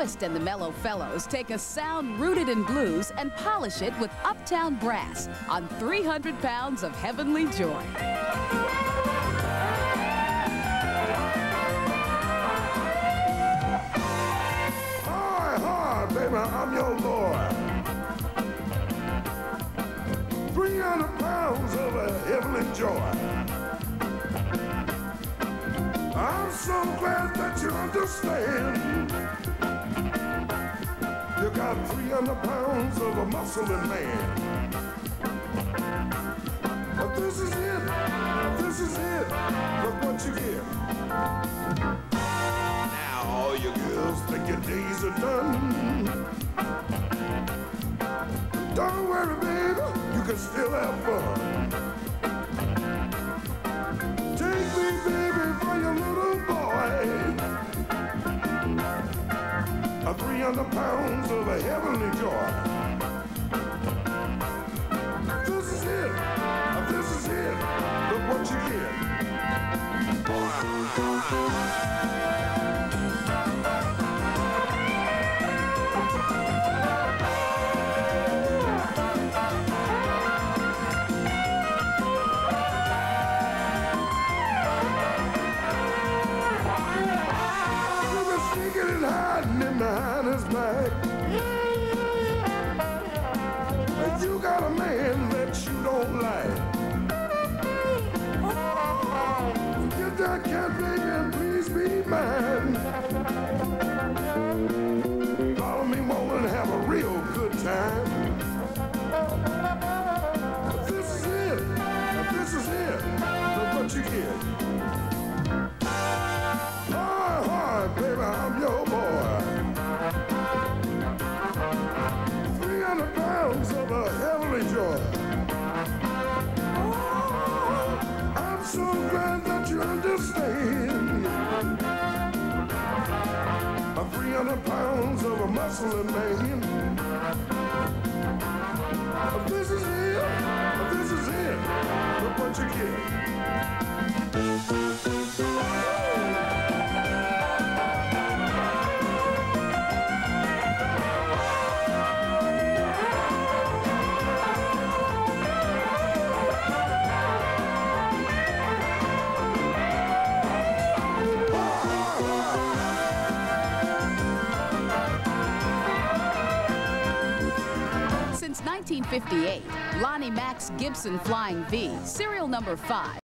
Twist and the Mellow Fellows take a sound rooted in blues and polish it with uptown brass on 300 pounds of heavenly joy. Hi, hi, baby, I'm your boy. 300 pounds of uh, heavenly joy. I'm so glad that you understand. You got 300 pounds of a muscling man. But this is it. This is it. Look what you get. Now all you girls think your days are done. Don't worry, baby. You can still have fun. 300 pounds of a heavenly joy. You got a man that you don't like. Please be mine. Follow me home and have a real good time. Heavenly. Oh, I'm so glad that you understand. A 300 pounds of a muscle man. This is it. This is it. Look what you get. Since 1958, Lonnie Mack's Gibson Flying V, serial number 5,